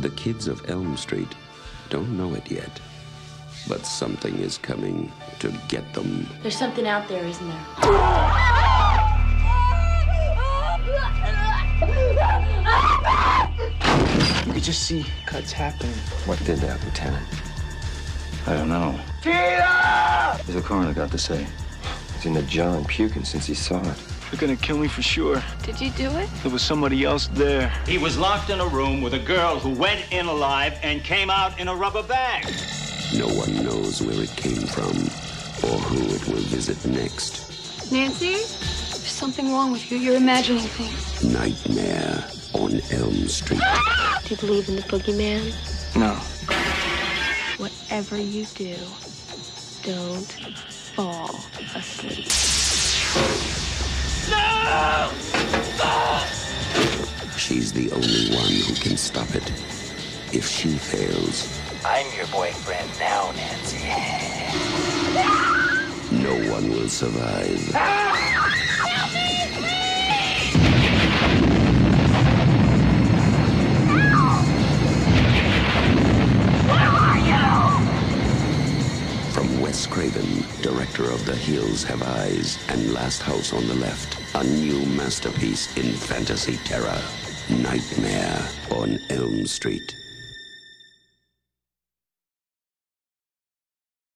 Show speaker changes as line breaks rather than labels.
The kids of Elm Street don't know it yet, but something is coming to get them.
There's something out there, isn't there?
You could just see cuts happening.
What did that, Lieutenant?
I don't know. What's the coroner got to say?
He's in the jar and puking since he saw it.
They're gonna kill me for sure.
Did you do it?
There was somebody else there.
He was locked in a room with a girl who went in alive and came out in a rubber bag.
No one knows where it came from or who it will visit next.
Nancy? There's something wrong with you. You're imagining things.
Nightmare on Elm Street.
Do you believe in the boogeyman?
No.
Whatever you do, don't fall asleep.
She's the only one who can stop it. If she fails,
I'm your boyfriend now, Nancy.
no one will survive. Ah! Wes Craven, director of The Hills Have Eyes and Last House on the Left, a new masterpiece in fantasy terror, Nightmare on Elm Street.